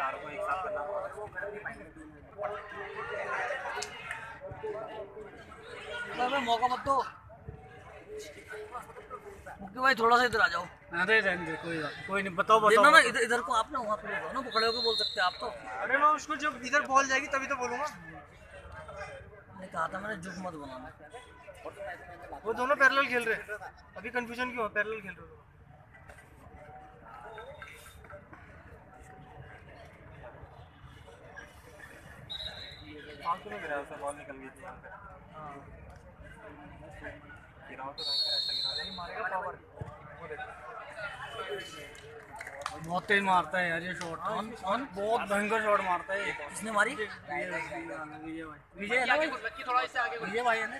चारों को एक साथ करना अबे मौका मत दो। मुक्की भाई थोड़ा सा इधर आ जाओ। अरे रहने कोई बात कोई नहीं बताओ बताओ ना इधर इधर को आप ना वहाँ पे ना पकड़े होके बोल सकते हैं आप तो। अरे मैं उसको जब इधर बॉल जाएगी तभी तो बोलूँगा। मैंने कहा था मैंने जुग मत बनाना। वो दोनों पैरेलल खेल रहे हैं। अभी कंफ्यूजन क्यों है पैरेलल खेल रहे हो। फालतू में गिरा बॉल निकल गई थी। यहाँ गिराओ तो रैंकर ऐसा गिरा नहीं मारेगा पावर वो देखो। बहुत तेज मारता है यार ये शॉट बहुत भयंकर शॉट मारता है। ये किसने मारी विजय भाई। विजय है ना भाई विजय भाई है ना?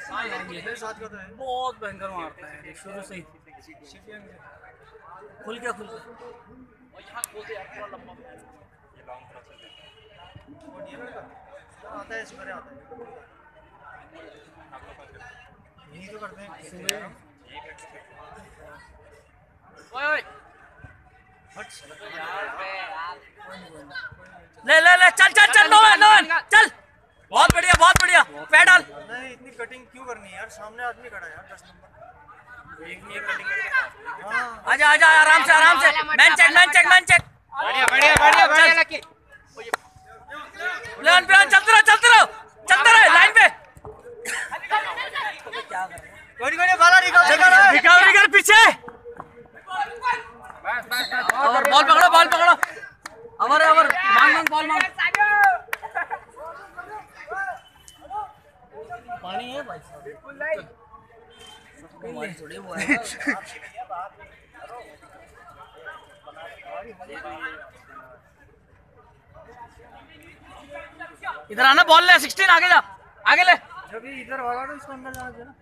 मेरे साथ का तो है। बहुत भयंकर मारता है। शुरू से ही। खुल गया खुल गया। ये लॉन्ग प्रोसेस है वो नहीं है लड़का आता है सुबह आता है कौन करते हैं। यही तो करते हैं सुबह करते हैं ले ले ले चल चल चल नोवन नोवन चल। बहुत बढ़िया बहुत बढ़िया। पैडल। नहीं इतनी कटिंग क्यों करनी है यार? सामने आदमी खड़ा है यार दस नंबर। आजा आजा आराम से आराम से। Man check man check man check बढ़िया बढ़िया बढ़िया बढ़िया लकी प्लान प्लान चलते रहो चलते रहो चलते रहो लाइन पे क्या कर रहे? कोई कोई निकाल पीछे। और बॉल पकड़ो बॉल पकड़ो। अवर अवर मांग मांग बॉल मांग। पानी है भाई साहब। हमारी थोड़ी वो इधर आना बॉल ले 16 आगे जा। आगे ले। जब इधर भागा तो इसको अंदर जाना चाहिए ना।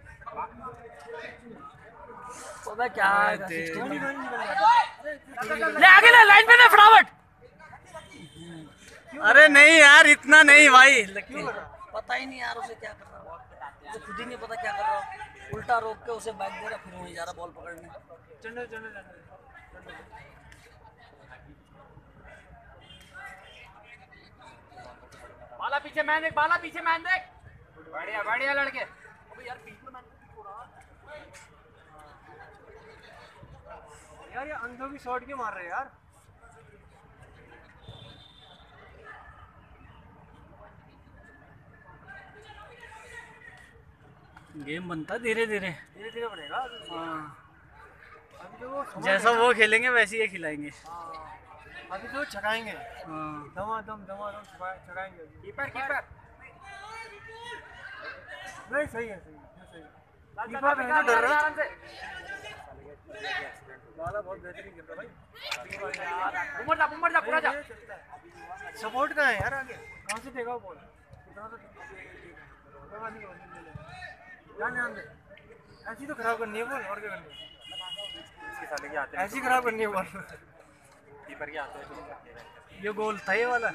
अबे क्या है क्यों नहीं 16 कोई निकल जाता ले आगे ले लाइन पे ले फटाफट। अरे नहीं यार इतना नहीं भाई। पता ही नहीं यार उसे क्या कर रहा। है उसे खुद ही नहीं पता क्या कर रहा। है उल्टा रोक के उसे बैक दे रहा फिर वहीं जा रहा बॉल पकड़ने। चंडे चंडे चंडे बाला पीछे मैन देख बाला पीछे मैन देख। बढ़िया बढ़िया लड़के। अबे यार ये अंधों की शॉट क्यों मार रहे हैं यार? गेम बनता धीरे धीरे। धीरे धीरे बढ़ेगा हाँ। अभी तो वो जैसा वो खेलेंगे वैसे ही खिलाएँगे। हाँ, अभी तो छकाएँगे। हाँ। दमादम दमादम छका- छकाएँगे। कीपर कीपर नहीं सही है सही है सही है। कीपर है तो डर रहा से बाला बहुत बेहतरीन खेल रहा है उमर जा उमर जा पूरा जा। सपोर्ट कहाँ है यार आगे। कहाँ से देगा वो बॉल कितना तो। ध्यान ध्यान दे। ऐसी तो खराब करनी है बॉल और क्या करनी है? इसके साले के आते हैं। ऐसी खराब करनी है बॉल कीपर के आते हैं हैं। ये गोल था ये वाला।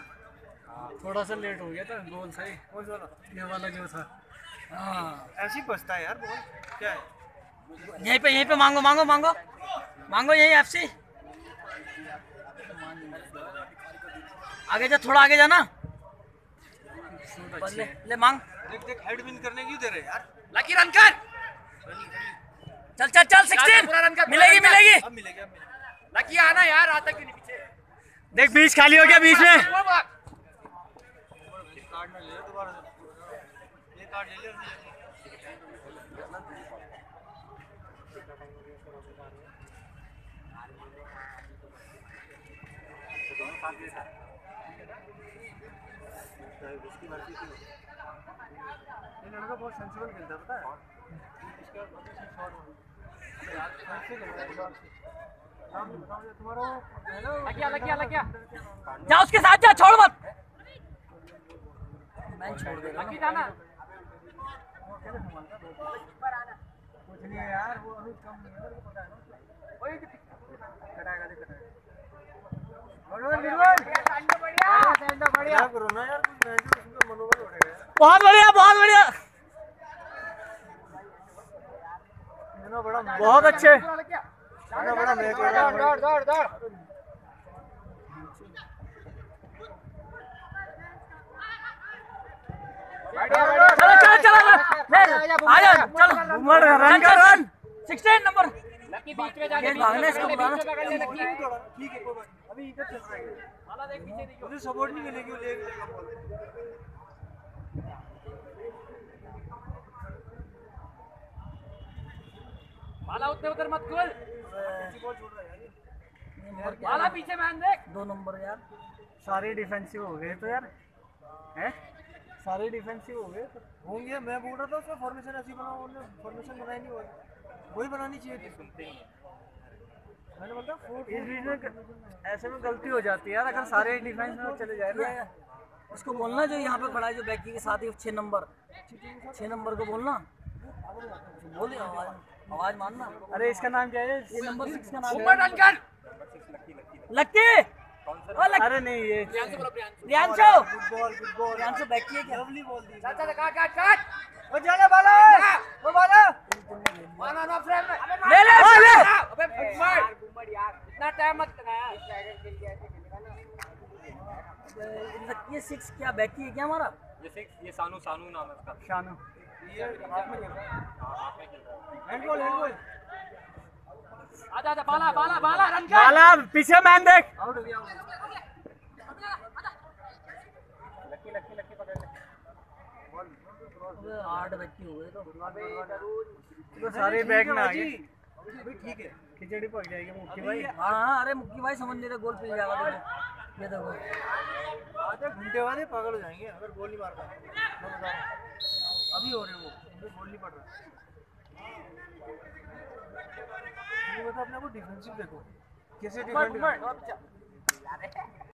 थोड़ा सा लेट हो गया था गोल था ये। वाला? ये वाला जो था। हाँ। ऐसी बचता है यार बॉल क्या है? यहीं पे यहीं पे मांगो मांगो मांगो। मांगो यहीं एफसी आगे जा थोड़ा आगे जाना। ले ले मांग। देख देख हेड विन करने क्यों दे रहे यार? लकी रन कर। चल चल चल सिक्सटीन मिलेगी मिलेगी। अब मिलेगा अब मिलेगा। लकी आना यार आता क्यों नहीं पीछे। देख बीच खाली हो गया बीच में। लड़का बहुत सेंसिबल खेलता है पता है है है उसके साथ जा छोड़ मत मैं छोड़ दे कुछ नहीं यार वो कम तो बहुत बढ़िया बहुत बढ़िया। बहुत अच्छे। दौड़ दौड़ दौड़ ले आ जा रन कर रन। 16 नंबर। लकी बीच में जाके ये इसको ठीक है कोई बात अभी इधर चल रहा है बाला देख पीछे देखियो। मुझे सपोर्ट नहीं मिलेगी वो ले लेगा बॉल बाला उतने उधर मत खोल। बॉल छोड़ रहा है यार। ये। नंबर क्या बाला पीछे मैन देख। दो नंबर यार। सारे डिफेंसिव हो गए तो यार। हैं? सारे डिफेंसिव हो गए तो होंगे मैं बोल रहा था उसका फॉर्मेशन ऐसी बनाओ उन्होंने फॉर्मेशन बनाई नहीं हुआ वही बनानी चाहिए थी। सुनते ही मैंने बोला इस बीच में ऐसे में गलती हो जाती है यार अगर सारे डिफेंस में चले जाए ना। इसको बोलना जो यहाँ पे खड़ा है जो बैकी के साथ ही छह नंबर छह नंबर को बोलना। बोले आवाज़ आवाज़ मारना अरे इसका नाम क्या है? नंबर सिक्स का नाम लक्की लक्की! अरे नहीं ये Priyanshu ball good ball Priyanshu बैकी है क्या? लवली बॉल दी। चल चल काट काट काट। ओ जाने वाला ओ वाला वन ऑन ऑफ़ फ्रेम ले ले ले अबे गुम्मड़ गुम्मड़ यार इतना टाइम मत लगाया। ये सिक्स क्या बैकी है क्या हमारा? ये सिक्स ये सानू सानू नाम है उसका। शानू ये हाथ खेल। रहा है हाँ हाथ में खेल रहा है हैंड बॉल हैंड बॉल आजा आजा बाला बाला बाला रन कर। बाला पीछे मैन देख। आउट हो गया लकी लकी लकी पकड़ ले आठ बैकी हो तो तो सारे बैग में आ गए। अभी ठीक है। खिचड़ी पक जाएगी मुक्की भाई। हाँ हाँ अरे मुक्की भाई समझ नहीं रहे गोल पिल जाएगा देखो ये देखो। आधे घंटे बाद पागल हो जाएँगे अगर गोल नहीं मारता मैं बता रहा हूँ। अभी हो रहे वो गोल नहीं पड़ रहा मतलब अपने को डिफेंसिव देखो। कैसे डिफेंड